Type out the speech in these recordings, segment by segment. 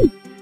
you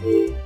Música